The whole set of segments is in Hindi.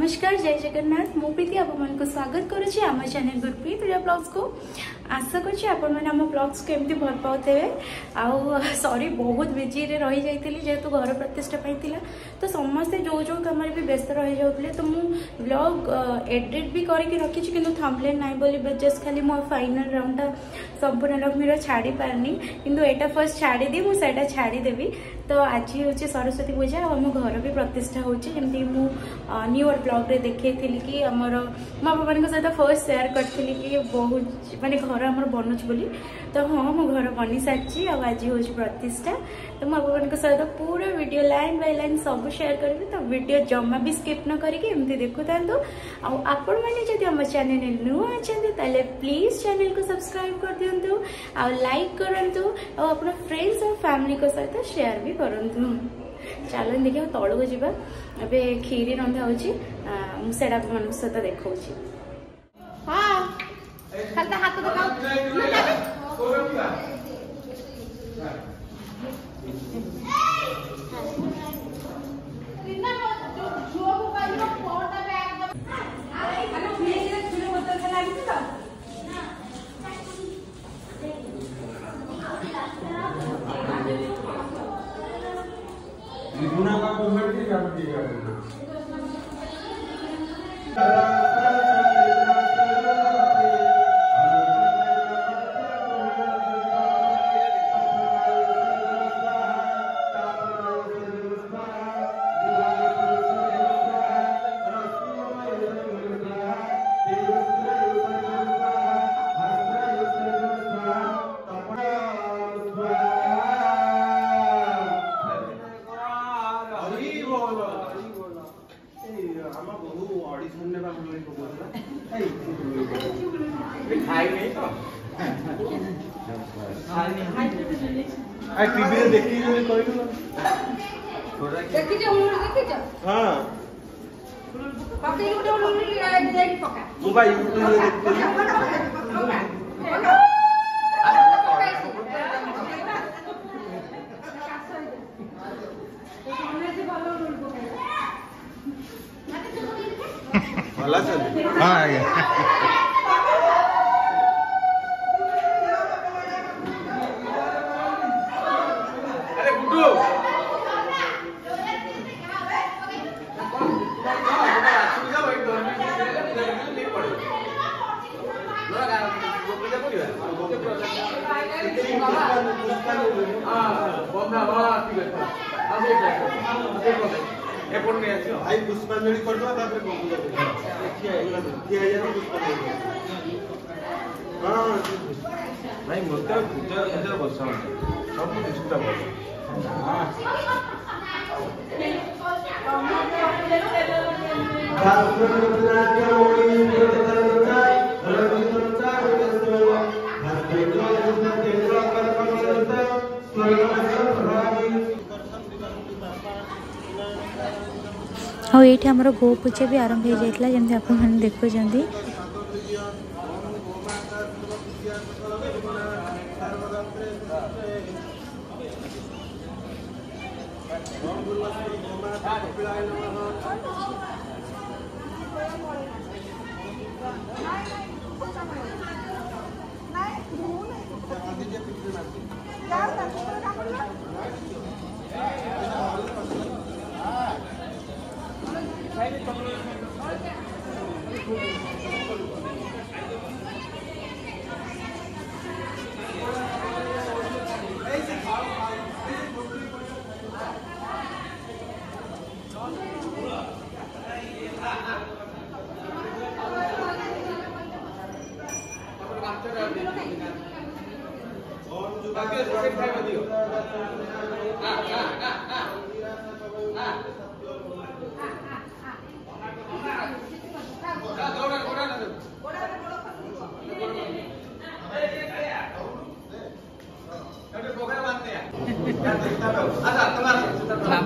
नमस्कार जय जगन्नाथ मो प्रीति आप स्वागत करम चेल गुरप्रीत प्रिया ब्लग्स को आशा करें ब्लग्स को एमती भल पाते आउ सरी बहुत बिजी में रही जाइली जेहेतु घर प्रतिष्ठापाई थी तो समस्ते जो जो कम व्यस्त रही जाते तो मुझे ब्लग एडिट भी करके रखी कि थम्लेन नाई बोली जस्ट खाली मो फाइनल राउंडा संपूर्ण लक्ष्मी छाड़ पारि कि यहाँ फर्स्ट छाड़ी दी मुझे छाड़देवी तो आज हूँ सरस्वती पूजा और मो घर भी प्रतिष्ठा होमती मुझ ब्लग देखी कि आमर मो सहित फर्स्ट सेयार करी कि बहुत मानते घर आम बनुच्छे बोली तो हाँ मो घर बनी सारी आज हूँ प्रतिष्ठा तो मो बाबा सहित पूरा भिड लाइन बै लाइन सब सेयार करी तो भिड जमा भी स्कीप न करके एमती देखु था आपण मैंने जब आम चेल नुआ अच्छा तेल प्लीज चेल को सब्सक्राइब कर दिंतु आ लाइक करूँ ଆଉ ଆପଣ ଫ୍ରେଣ୍ଡସ୍ ଆଉ ଫ୍ୟାମିଲିଙ୍କ ସହିତ ସେୟାର ବି କରନ୍ତୁ ଚାଲନ୍ତୁ ଦେଖିବା ତଳକୁ ଯିବା ଏବେ କ୍ଷୀରି ରନ୍ଧା ହେଉଛି ମୁଁ ସେଇଟା ଆପଣଙ୍କ ସହିତ ଦେଖାଉଛି ହଁ गुना का मूवमेंट नहीं कर आई टीवी में देखी मैंने कोई तो देखी जो उन्होंने देखी जो हां पकड़ लो तो उन्होंने देख पका मोबाइल यूट्यूब में देखते ভালো আছে হ্যাঁ এরপর নিয়ে আসো ভাই পুষ্পাঞ্জলি করবা তারপরে কম্পিউটার ভাই মধ্যে পূজা পূজা বসা সব চেষ্টা করো ভারতীয় ଆଉ ଏଇଠି ଆମର ଗୋ ପୂଜା ବି ଆରମ୍ଭ ହେଇଯାଇଥିଲା ଯେମିତି ଆପଣମାନେ ଦେଖୁଛନ୍ତି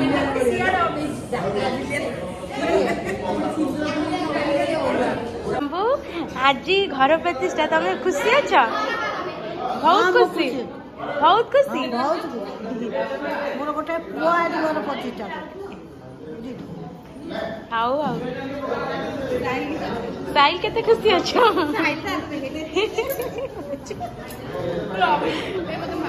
ଶମ୍ଭୁ ଆଜି ଘର ପ୍ରତିଷ୍ଠା ତମେ ଖୁସି ଅଛ ବହୁତ ଖୁସି ବହୁତ ଖୁସି ମୋର ଗୋଟେ ପୁଅ ଆଜି ଘର ପ୍ରତିଷ୍ଠା ଆଉ ଆଉ ସାଇ କେତେ ଖୁସି ଅଛ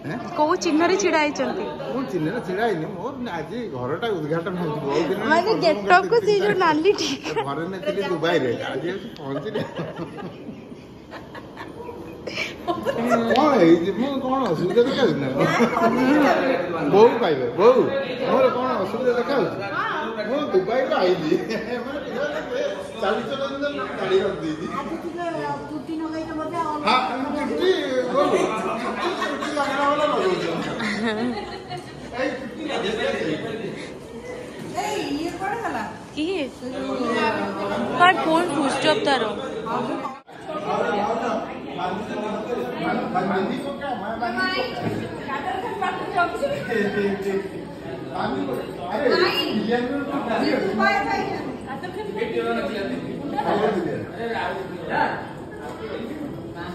କୋଉ ଚିହ୍ନରେ ଛିଡା ହେଇଛନ୍ତି ମୁଁ ଚିହ୍ନରେ ଛିଡା ହେଇନି ମୋର ଆଜି ଘରଟା ଉଦ୍ଘାଟନ ହେଉଛି ବହୁତ ଦିନ ମାନେ ଗେଟଅପକୁ ସେ ଯୋଉ ନାଲି ଘରେ ନେଇଥିଲି ଦୁବାଇରେ ଆଜି ଆସି ପହଞ୍ଚିଲି କଣ ହେଇଛି ମୁଁ କଣ ଅସୁବିଧା ଦେଖାଉଛି ନା ବୋଉ ପାଇବେ ବୋଉ ମୋର କଣ ଅସୁବିଧା ଦେଖାଉଛି ମୁଁ ଦୁବାଇରୁ কি পার কোন ফুস্টপ তার আরে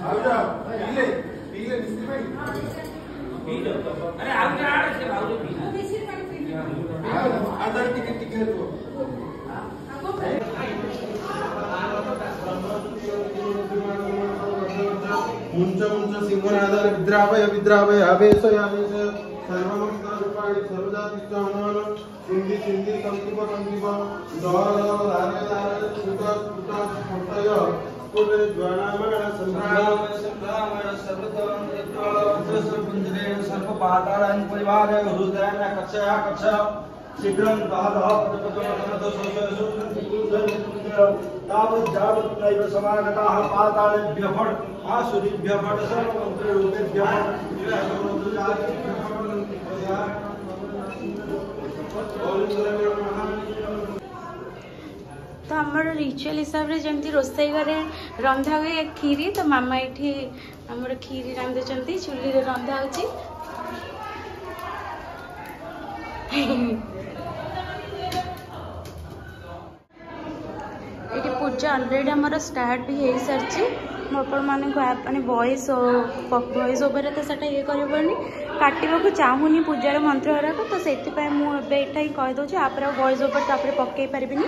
আউট আউট अरे आउट आड़ से आउट पी बेसी पड़ते आधार टिकट टिकट को मुंच मुंच सिंहनादर विद्रावय विद्रावय आवेशय आवेशय सर्वमंत्रारूपाणि सर्वजातिष्ठ हनुमान सिंधि सिंधि संकीप संकीप दौर दौर धारे धारे स्फुट स्फुट स्फुटय शीघ्रं दहदः तावत् समागताः पातालेभ्य भट् आसुरीभ्य भट् सर्वमन्त्रिरूपेभ्यः गोविन्ददेव नमः ତ ଆମର ରିଚୁଆଲ୍ ହିସାବରେ ଯେମିତି ରୋଷେଇ ଘରେ ରନ୍ଧା ହୁଏ କ୍ଷୀରି ତ ମାମା ଏଠି ଆମର କ୍ଷୀରି ରାନ୍ଧୁଛନ୍ତି ଚୁଲିରେ ରନ୍ଧା ହେଉଛି ଏଠି ପୂଜା ଅଲରେଡ଼ି ଆମର ଷ୍ଟାର୍ଟ ବି ହେଇସାରିଛି ମୁଁ ଆପଣମାନଙ୍କୁ ମାନେ ଭଏସ୍ ଭଏସ୍ ଉପରେ ତ ସେଇଟା ଇଏ କରିବନି କାଟିବାକୁ ଚାହୁଁନି ପୂଜାର ମନ୍ତ୍ର ଗୁଡ଼ାକ ତ ସେଥିପାଇଁ ମୁଁ ଏବେ ଏଇଟା ହିଁ କହିଦେଉଛି ଆପରେ ଆଉ ଭଏସ୍ ଉପରେ ତାପରେ ପକାଇ ପାରିବିନି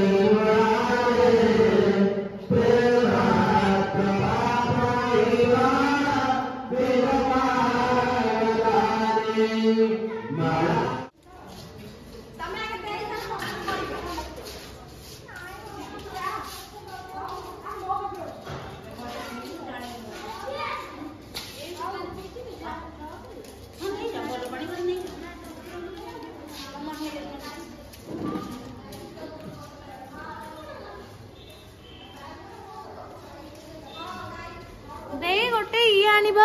জানিব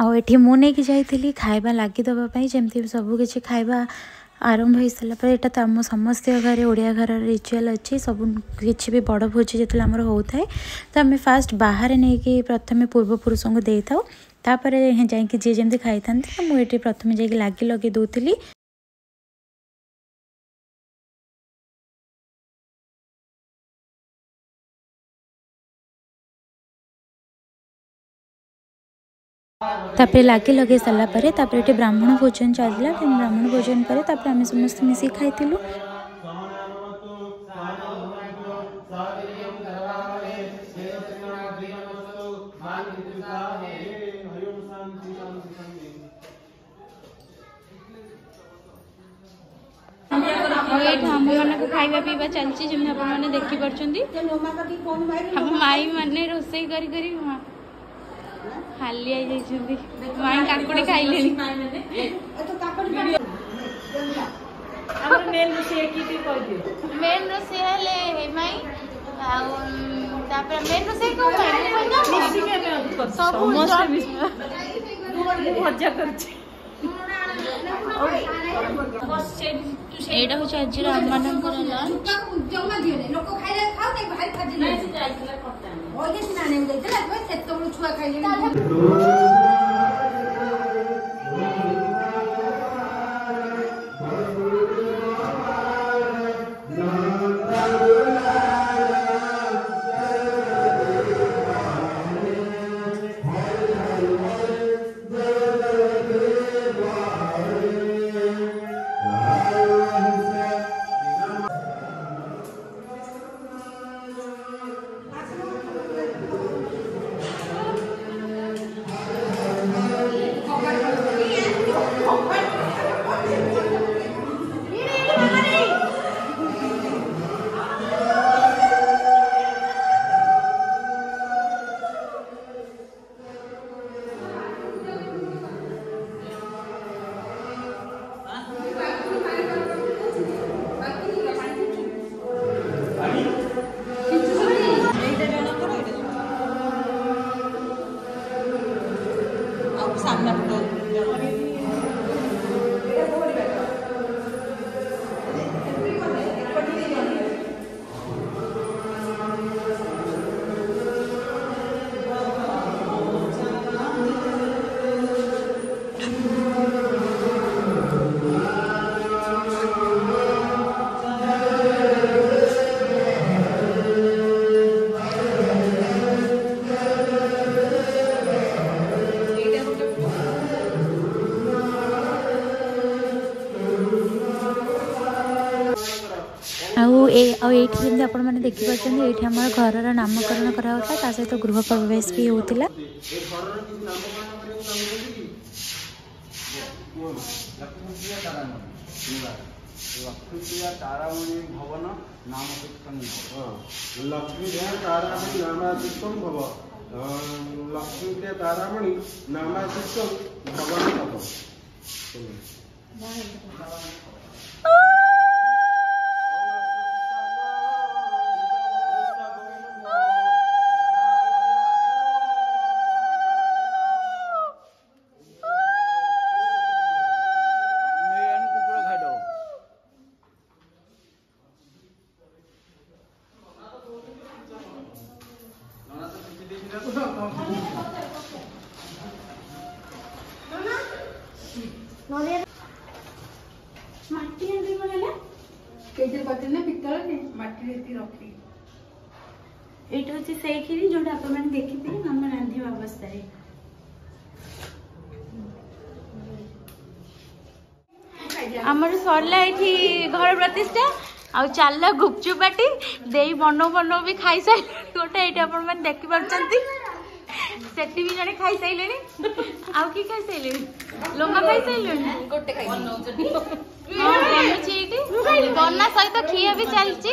आठ मुकी जा खावा लगिदेपी जमी सबकि खावा आरंभ हो सारापर ये आम समस्त घर ओडिया घर रिचुआल अच्छे सब कि भी बड़ भोज जो आम होता तो आम फास्ट बाहर नहीं कि प्रथम पूर्वपुरुष को दे थाऊ जाए जमी खाई था मुझे प्रथम जाइ लगे दूली लगे लगे सारापर तापर ब्राह्मण भोजन चलता ब्राह्मण भोजन पर आम समस्त मिसी खाई पीवा चलती जमी आप देखी पार्टी माई मैंने रोसे करी करी ହାଲିଆ ହେଇଯାଇଛନ୍ତି ମାଇଁ କାକୁଡି ଖାଇଲେଣି ମେନ୍ ରୋଷେଇ ହେଲେ ମାଇଁ ଆଉ ତାପରେ ମେନ୍ ରୋଷେଇ କଣ ସବୁ ଭଜା କରୁଛି এটা হচ্ছে আজকের আম্মানাম করে লাঞ্চ ওই যে না নেই দেখলে ছুয়া খাইলে ଯେମିତି ଆପଣମାନେ ଦେଖିପାରୁଛନ୍ତି ଏଇଠି ଆମର ଘରର ନାମକରଣ କରାହେଉଥିଲା ତା ସହିତ ଗୃହ ପ୍ରବେଶ ବି ହେଉଥିଲା ଲକ୍ଷ୍ମୀପ୍ରିୟା ତାରାମଣି ଭବନ ନାମକୀର୍ତ୍ତନ ଲକ୍ଷ୍ମୀପ୍ରିୟା ତାରାମଣି ନାମାକୀର୍ତ୍ତନ ଭବ ଲକ୍ଷ୍ମୀପ୍ରିୟା ତାରାମଣି ନାମାକୀର୍ତ୍ତନ ଭବନ ଭବ ଆମର ସରିଲା ଏଠି ଘର ପ୍ରତିଷ୍ଠା ଆଉ ଚାଲିଲା ଗୁପଚୁପ ପାଟି ଦେଇ ବନଉ ବନଉ ବି ଖାଇସାରିଲେଣି ଗୋଟେ ଏଇଠି ଆପଣମାନେ ଦେଖିପାରୁଛନ୍ତି ସେଠି ବି ଜଣେ ଖାଇସାରିଲେଣି ଆଉ କିଏ ଖାଇସାରିଲେଣି ଲୋକ ଖାଇସାରିଲେଣି ଗୋଟେ ଖାଇଛି ଏଇଠି ବନା ସହିତ ଖିଆ ବି ଚାଲିଛି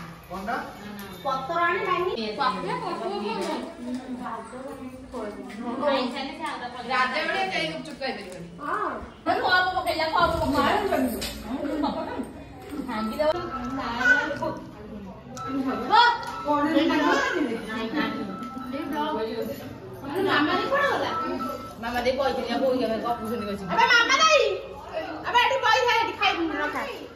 কোনটা পত্র আনি নাইনি পত্র পত্র রাজা বেড়ে কাই চুপ কাই মামা দি কোড়া গলা বই গেল গপ শুনি গেছি মামা নাই আবে এটি কইছিলা খাই না